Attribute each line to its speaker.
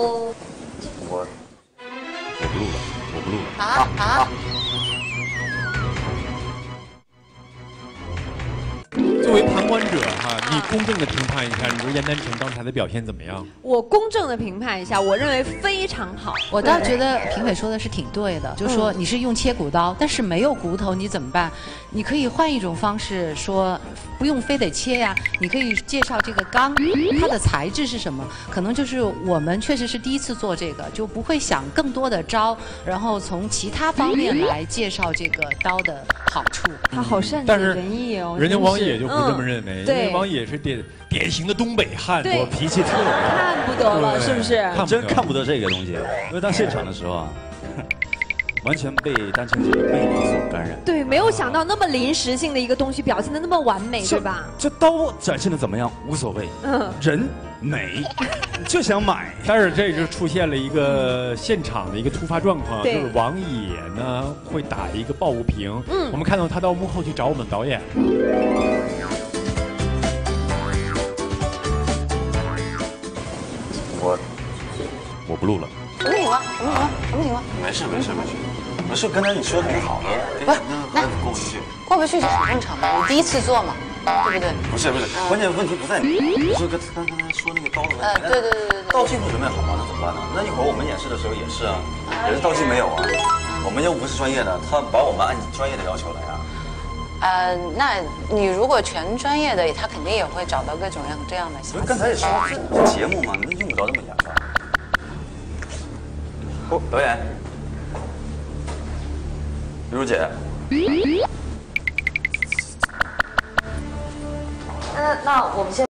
Speaker 1: 我
Speaker 2: 我我不录了，我不录了。
Speaker 1: 啊啊！
Speaker 3: 作为旁观者哈，你公正的评判一下，你说燕丹成刚才的表现怎么样？
Speaker 4: 我公正的评判一下，我认为非常好。
Speaker 5: 我倒觉得评委说的是挺对的，就是说你是用切骨刀，但是没有骨头你怎么办？你可以换一种方式说，不用非得切呀，你可以介绍这个钢它的材质是什么。可能就是我们确实是第一次做这个，就不会想更多的招，然后从其他方面来介绍这个刀的好处。
Speaker 4: 他好善解
Speaker 3: 但是
Speaker 4: 人意哦。
Speaker 3: 人家王野就不这么认为，因为
Speaker 4: 对
Speaker 3: 王野是典典型的东北汉，
Speaker 4: 子
Speaker 3: 我脾气特别大。
Speaker 4: 看不得了，是不是？
Speaker 3: 看
Speaker 2: 真看不得这个东西，因为到现场的时候啊，完全被丹青姐的魅力所感染。
Speaker 4: 对，没有想到那么临时性的一个东西表现的那么完美，对吧？
Speaker 2: 这刀展现的怎么样无所谓，
Speaker 4: 嗯，
Speaker 2: 人美就想买。
Speaker 3: 但是这就出现了一个现场的一个突发状况，就是王野呢会打一个抱不平。
Speaker 4: 嗯
Speaker 3: 我们看到他到幕后去找我们导演，
Speaker 2: 我我不录了。
Speaker 1: 什么情况？什么情况？什么情况？
Speaker 2: 没事没事没事，不是刚才你说的挺好的，
Speaker 1: 不是
Speaker 2: 那过不去。
Speaker 1: 过不去是很正常的，你第一次做嘛，对不对？
Speaker 2: 不是不是，关键问题不在你，你说刚刚刚才说那个刀的问题。
Speaker 1: 呃，对对对对对。
Speaker 2: 道具不准备好吗？那怎么办呢？那一会儿我们演示的时候也是啊，也是道具没有啊。我们又不是专业的，他把我们按专业的要求来啊。
Speaker 1: 呃，那你如果全专业的，他肯定也会找到各种各样这样的。
Speaker 2: 不是刚才也说这这节目嘛，那用不着那么严吧？哦，导演，玉茹姐，
Speaker 6: 那那我们先